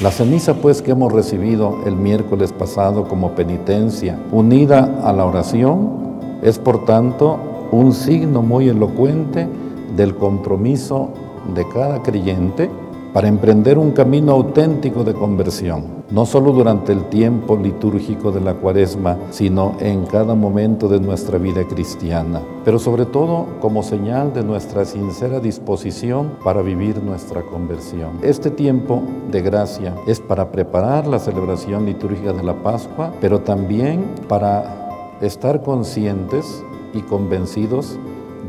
La ceniza pues que hemos recibido el miércoles pasado como penitencia, unida a la oración, es por tanto un signo muy elocuente del compromiso de cada creyente para emprender un camino auténtico de conversión, no solo durante el tiempo litúrgico de la cuaresma, sino en cada momento de nuestra vida cristiana, pero sobre todo como señal de nuestra sincera disposición para vivir nuestra conversión. Este tiempo de gracia es para preparar la celebración litúrgica de la Pascua, pero también para estar conscientes y convencidos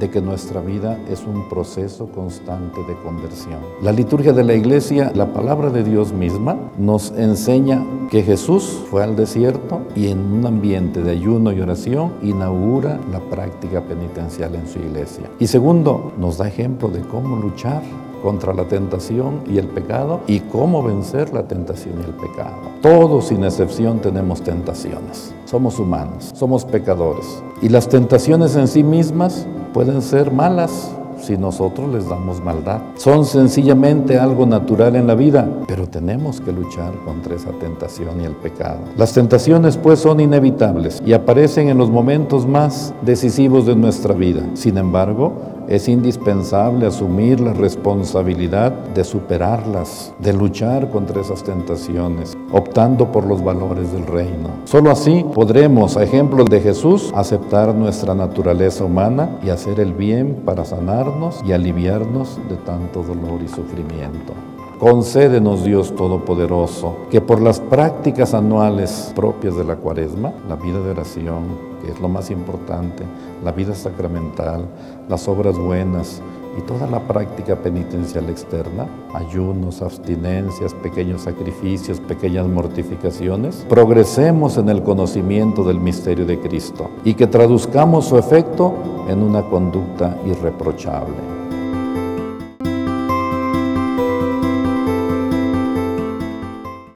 de que nuestra vida es un proceso constante de conversión. La liturgia de la iglesia, la palabra de Dios misma, nos enseña que Jesús fue al desierto y en un ambiente de ayuno y oración inaugura la práctica penitencial en su iglesia. Y segundo, nos da ejemplo de cómo luchar contra la tentación y el pecado y cómo vencer la tentación y el pecado. Todos sin excepción tenemos tentaciones. Somos humanos, somos pecadores. Y las tentaciones en sí mismas pueden ser malas si nosotros les damos maldad. Son sencillamente algo natural en la vida, pero tenemos que luchar contra esa tentación y el pecado. Las tentaciones pues son inevitables y aparecen en los momentos más decisivos de nuestra vida. Sin embargo, es indispensable asumir la responsabilidad de superarlas, de luchar contra esas tentaciones, optando por los valores del reino. Solo así podremos, a ejemplo de Jesús, aceptar nuestra naturaleza humana y hacer el bien para sanarnos y aliviarnos de tanto dolor y sufrimiento. Concédenos Dios Todopoderoso que por las prácticas anuales propias de la cuaresma, la vida de oración, que es lo más importante, la vida sacramental, las obras buenas y toda la práctica penitencial externa, ayunos, abstinencias, pequeños sacrificios, pequeñas mortificaciones, progresemos en el conocimiento del misterio de Cristo y que traduzcamos su efecto en una conducta irreprochable.